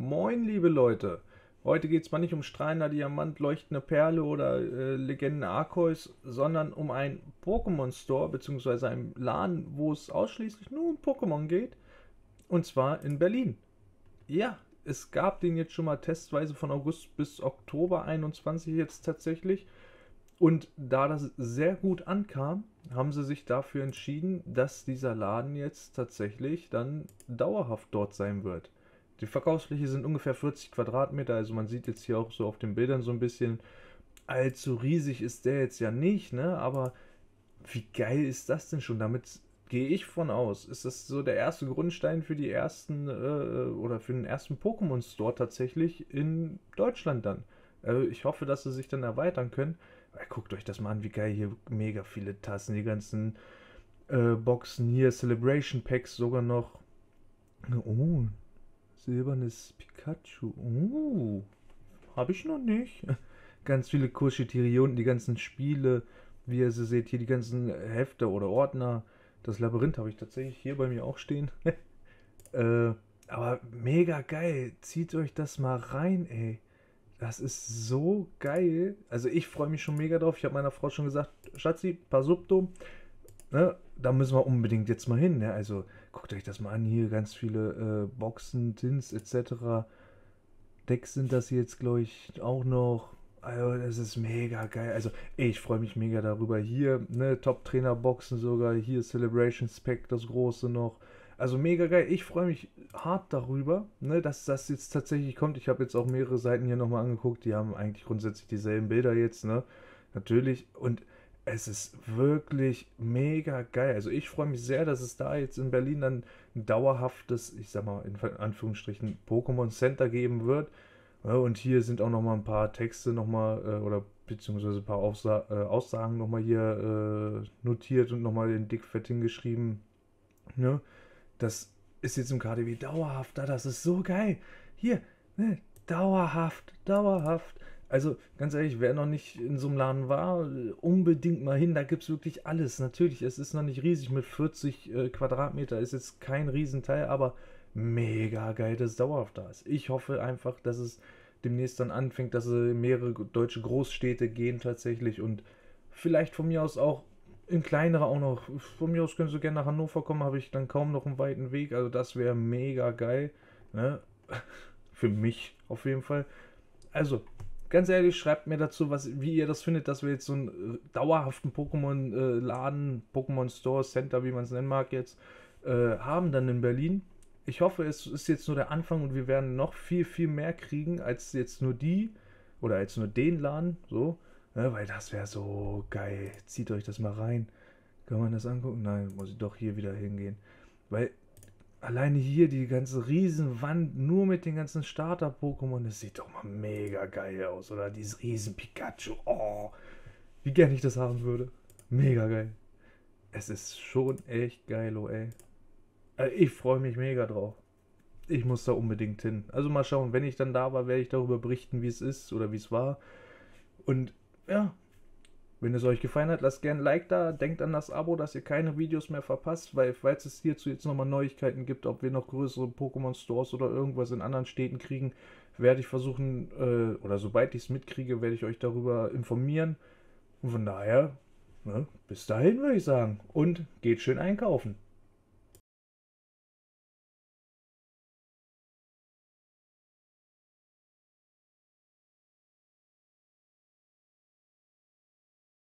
Moin, liebe Leute. Heute geht es mal nicht um strahlender Diamant, leuchtende Perle oder äh, Legenden Arceus, sondern um einen Pokémon Store bzw. einen Laden, wo es ausschließlich nur um Pokémon geht. Und zwar in Berlin. Ja, es gab den jetzt schon mal testweise von August bis Oktober 21 jetzt tatsächlich. Und da das sehr gut ankam, haben sie sich dafür entschieden, dass dieser Laden jetzt tatsächlich dann dauerhaft dort sein wird. Die Verkaufsfläche sind ungefähr 40 Quadratmeter, also man sieht jetzt hier auch so auf den Bildern so ein bisschen, allzu riesig ist der jetzt ja nicht, ne? Aber wie geil ist das denn schon? Damit gehe ich von aus. Ist das so der erste Grundstein für die ersten äh, oder für den ersten Pokémon Store tatsächlich in Deutschland dann? Äh, ich hoffe, dass sie sich dann erweitern können. Weil, guckt euch das mal an, wie geil hier mega viele Tassen, die ganzen äh, Boxen hier, Celebration Packs sogar noch. Oh, silbernes Pikachu. Oh, habe ich noch nicht. Ganz viele unten, die ganzen Spiele, wie ihr sie seht, hier die ganzen Hefte oder Ordner. Das Labyrinth habe ich tatsächlich hier bei mir auch stehen. äh, aber mega geil. Zieht euch das mal rein, ey. Das ist so geil. Also ich freue mich schon mega drauf. Ich habe meiner Frau schon gesagt, Schatzi, paar Subto. Ne, da müssen wir unbedingt jetzt mal hin. Ne? Also guckt euch das mal an. Hier ganz viele äh, Boxen, Tins etc. Decks sind das jetzt, glaube ich, auch noch. Also, das ist mega geil. Also, ey, ich freue mich mega darüber. Hier, ne, Top-Trainer-Boxen sogar. Hier Celebration Spec, das große noch. Also mega geil. Ich freue mich hart darüber, ne, dass das jetzt tatsächlich kommt. Ich habe jetzt auch mehrere Seiten hier nochmal angeguckt. Die haben eigentlich grundsätzlich dieselben Bilder jetzt, ne? Natürlich. Und es ist wirklich mega geil. Also ich freue mich sehr, dass es da jetzt in Berlin dann ein dauerhaftes, ich sag mal in Anführungsstrichen, Pokémon Center geben wird. Und hier sind auch nochmal ein paar Texte nochmal äh, oder beziehungsweise ein paar Aufsa äh, Aussagen nochmal hier äh, notiert und nochmal in dickfett hingeschrieben. Ne? Das ist jetzt im KDW dauerhaft da, das ist so geil. Hier, ne, dauerhaft, dauerhaft. Also ganz ehrlich, wer noch nicht in so einem Laden war, unbedingt mal hin. Da gibt es wirklich alles. Natürlich, es ist noch nicht riesig mit 40 äh, Quadratmeter, ist jetzt kein Riesenteil, aber mega geil, dass es dauerhaft da ist. Ich hoffe einfach, dass es demnächst dann anfängt, dass sie mehrere deutsche Großstädte gehen tatsächlich und vielleicht von mir aus auch in kleinere auch noch. Von mir aus können sie gerne nach Hannover kommen, habe ich dann kaum noch einen weiten Weg. Also das wäre mega geil. Ne? Für mich auf jeden Fall. Also, ganz ehrlich, schreibt mir dazu, was, wie ihr das findet, dass wir jetzt so einen äh, dauerhaften Pokémon-Laden, äh, Pokémon Store Center, wie man es nennen mag, jetzt äh, haben dann in Berlin. Ich hoffe, es ist jetzt nur der Anfang und wir werden noch viel, viel mehr kriegen als jetzt nur die oder als nur den Laden. So. Ne, weil das wäre so geil. Zieht euch das mal rein. Kann man das angucken? Nein, muss ich doch hier wieder hingehen. Weil alleine hier die ganze Riesenwand nur mit den ganzen Starter-Pokémon, das sieht doch mal mega geil aus. Oder dieses riesen Pikachu. Oh, wie gern ich das haben würde. Mega geil. Es ist schon echt geil, oh ey. Äh, ich freue mich mega drauf. Ich muss da unbedingt hin. Also mal schauen, wenn ich dann da war, werde ich darüber berichten, wie es ist oder wie es war. Und ja, wenn es euch gefallen hat, lasst gerne ein Like da. Denkt an das Abo, dass ihr keine Videos mehr verpasst, weil falls es hierzu jetzt nochmal Neuigkeiten gibt, ob wir noch größere Pokémon Stores oder irgendwas in anderen Städten kriegen, werde ich versuchen, äh, oder sobald ich es mitkriege, werde ich euch darüber informieren. Und von daher, ne, bis dahin würde ich sagen. Und geht schön einkaufen.